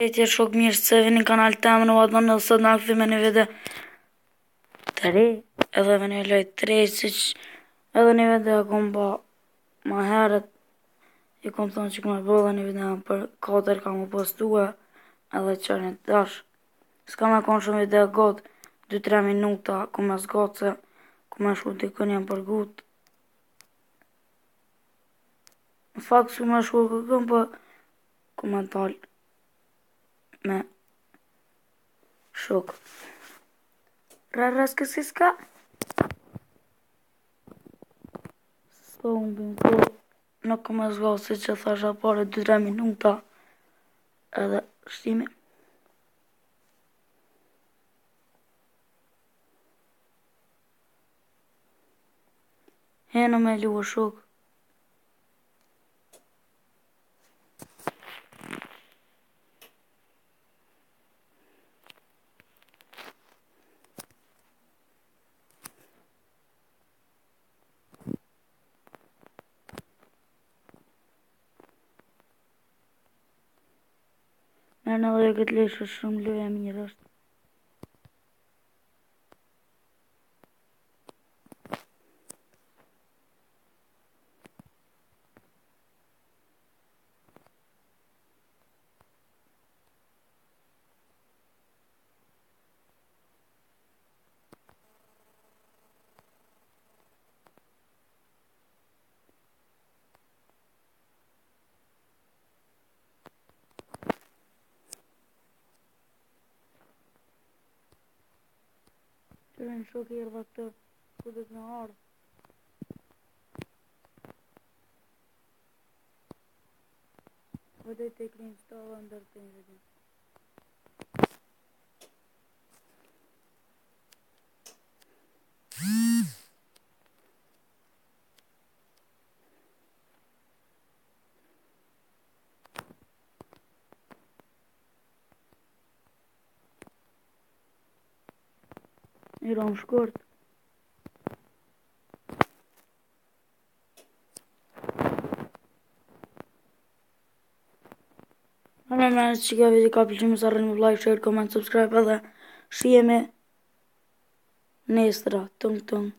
E shok mirë, se vini kanal të amë në vatë në sot në akëthime një video Të re Edhe vini e lojtë të si që Edhe një video e kom ba Ma herët I kom thonë që këmë e bëllë një e më për Kater kam u postua Edhe qërë një tash Ska me konë shumë video e got 2-3 minuta, ku me zgot se Ku me shku t'i kënë jam për gut Në faktë që me shku këmë për po Komentalë me shok. Rarras kësi s'ka? Sa unë bëjmë po, në këmë e se që thasha pare 2-3 minuta edhe shtimi. Hena me lua shokë. Наверное, выиграет лишь шумлю, я мне раз. Kërë në shokë i rëdha këtë, ku dhe të në ardhë. klinë stovë ndër të një vëdhë. Një ronë shkurt. Në në në nësë që kjo video ka pëllqimë, sa më like, share, comment, subscribe edhe shqie me nesëra, Tung, tëngë.